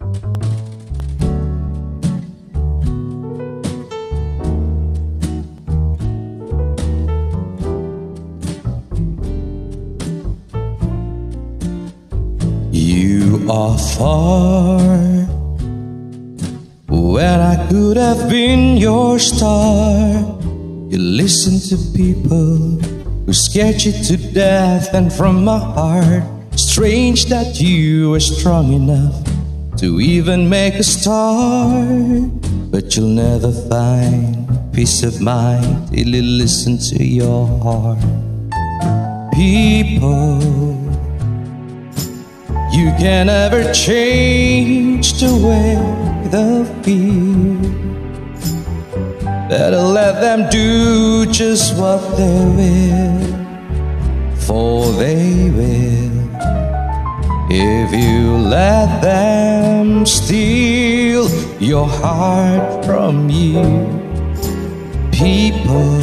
You are far when I could have been your star. You listen to people who scared you to death, and from my heart, strange that you were strong enough to even make a start. But you'll never find peace of mind till you listen to your heart. People you can never change the way they feel. Better let them do just what they will, for they will. If you let them steal your heart from you, people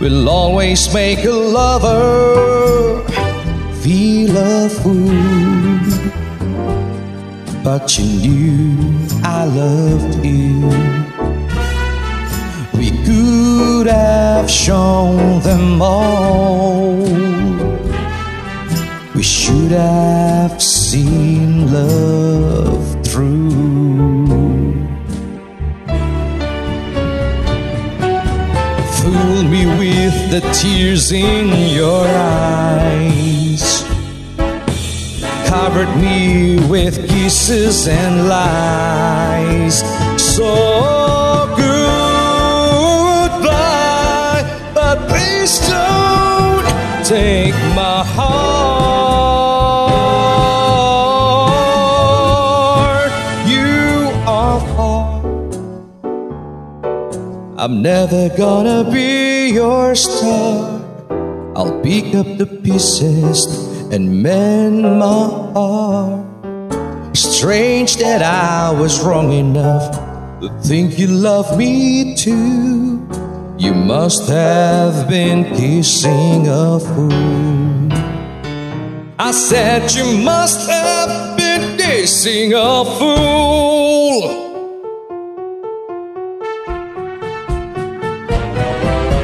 will always make a lover feel a fool. But you knew I loved you. We could have shown them all. Should have seen love through. Fool me with the tears in your eyes covered me with kisses and lies. So goodbye, but please don't take my heart. I'm never gonna be your star. I'll pick up the pieces and mend my heart. Strange that I was wrong enough to think you love me too. You must have been kissing a fool. I said you must have been kissing a fool.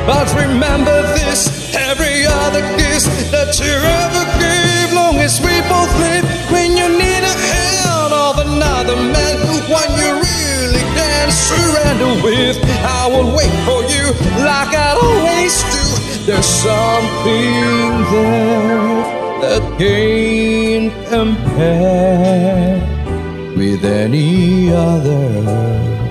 But remember this every other kiss that you ever gave, long as we both live. When you need a hand of another man, one you really can surrender with, I will wait for you like I always do. There's something there that can't compare with any other.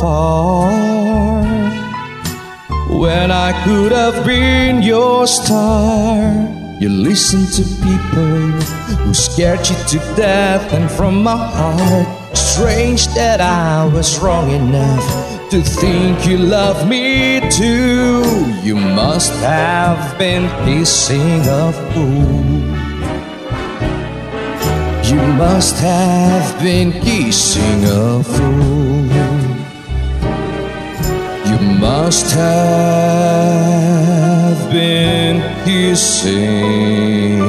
Far when I could have been your star. You listen to people who scared you to death, and from my heart, strange that I was wrong enough to think you love me too. You must have been kissing a fool. You must have been kissing a fool. You must have been kissing